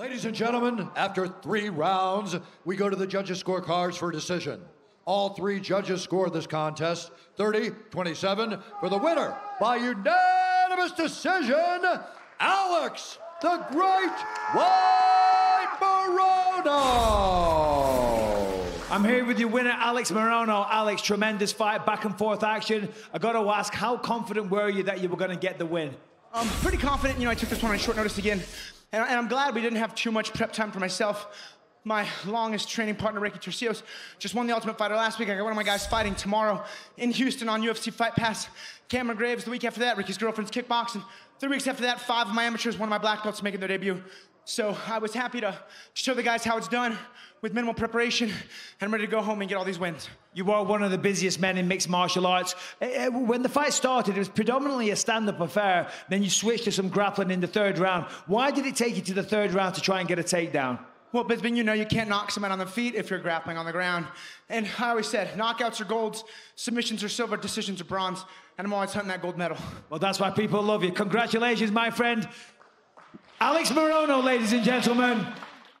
Ladies and gentlemen, after three rounds, we go to the judges' scorecards for a decision. All three judges score this contest 30 27 for the winner by unanimous decision, Alex the Great White Morono. I'm here with your winner, Alex Morono. Alex, tremendous fight, back and forth action. I got to ask, how confident were you that you were going to get the win? I'm pretty confident. You know, I took this one on short notice again, and, and I'm glad we didn't have too much prep time for myself. My longest training partner, Ricky Turcios, just won the Ultimate Fighter last week. I got one of my guys fighting tomorrow in Houston on UFC Fight Pass. Cameron Graves the week after that. Ricky's girlfriend's kickboxing. Three weeks after that, five of my amateurs, one of my black belts making their debut. So I was happy to show the guys how it's done with minimal preparation, and I'm ready to go home and get all these wins. You are one of the busiest men in mixed martial arts. Uh, uh, When the fight started, it was predominantly a stand-up affair. Then you switched to some grappling in the third round. Why did it take you to the third round to try and get a takedown? Well, Bisping, you know you can't knock someone on the feet if you're grappling on the ground. And I always said, knockouts are golds, submissions are silver, decisions are bronze, and I'm always hunting that gold medal. Well, that's why people love you. Congratulations, my friend. Alex Morono, ladies and gentlemen.